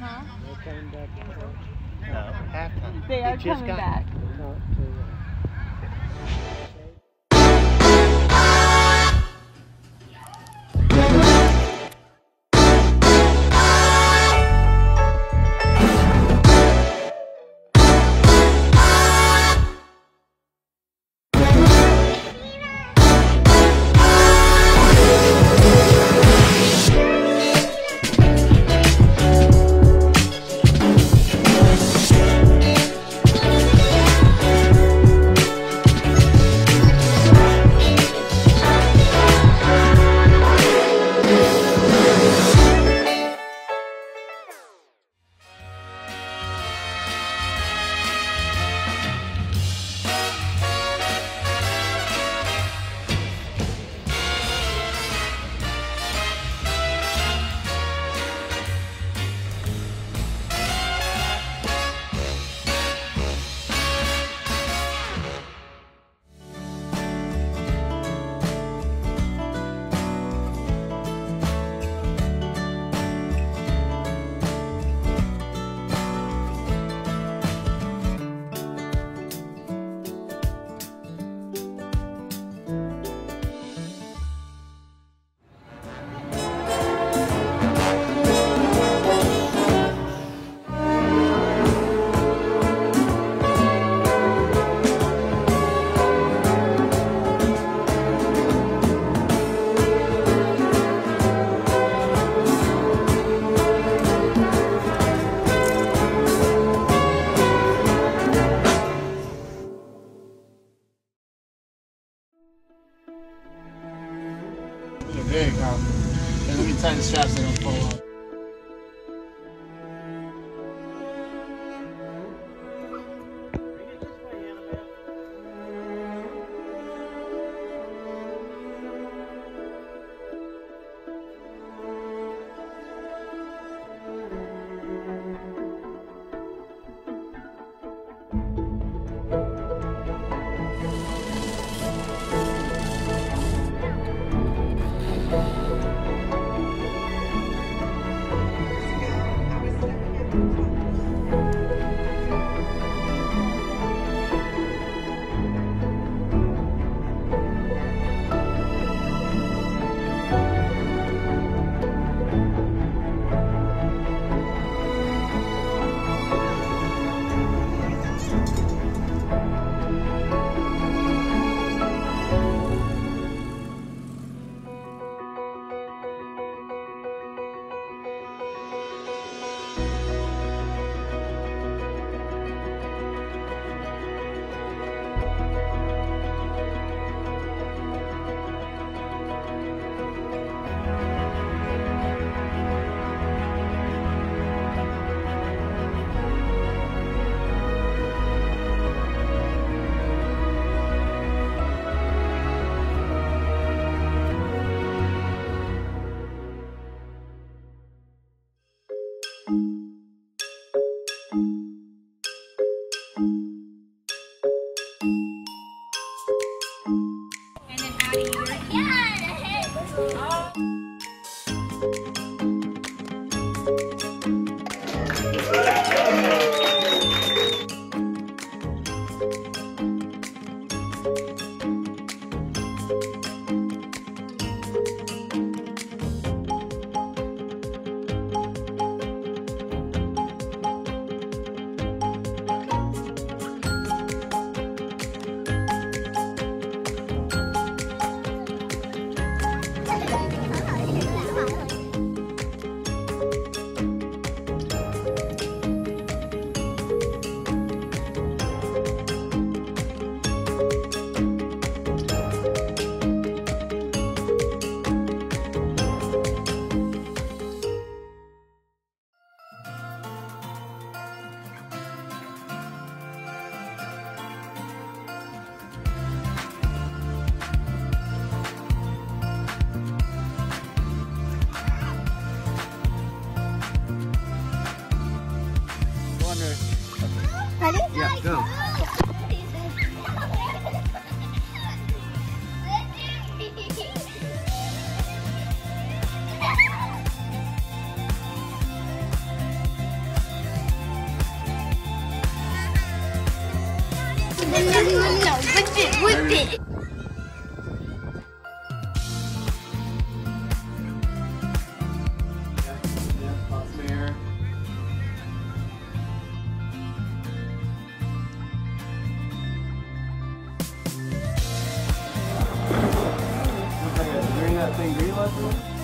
Uh-huh. They're coming back. No, halftime. They are just coming got- back. Tie the straps they don't fall off. No, whip it, whip it. That thing green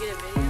Lesson? get a video?